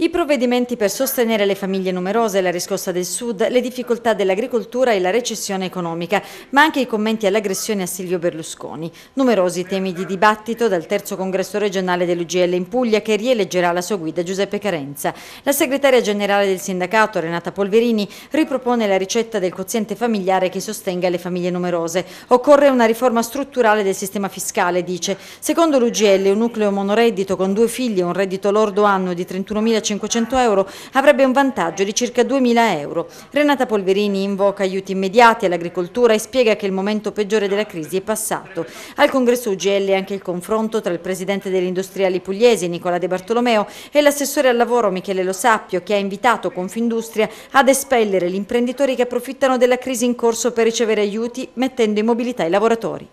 I provvedimenti per sostenere le famiglie numerose, la riscossa del Sud, le difficoltà dell'agricoltura e la recessione economica, ma anche i commenti all'aggressione a Silvio Berlusconi. Numerosi temi di dibattito dal terzo congresso regionale dell'UGL in Puglia che rieleggerà la sua guida Giuseppe Carenza. La segretaria generale del sindacato, Renata Polverini, ripropone la ricetta del quoziente familiare che sostenga le famiglie numerose. Occorre una riforma strutturale del sistema fiscale, dice. Secondo l'UGL un nucleo monoreddito con due figli e un reddito lordo anno di 31.000 500 euro avrebbe un vantaggio di circa 2.000 euro. Renata Polverini invoca aiuti immediati all'agricoltura e spiega che il momento peggiore della crisi è passato. Al congresso UGL anche il confronto tra il presidente degli industriali pugliesi Nicola De Bartolomeo e l'assessore al lavoro Michele Lo Sappio che ha invitato Confindustria ad espellere gli imprenditori che approfittano della crisi in corso per ricevere aiuti mettendo in mobilità i lavoratori.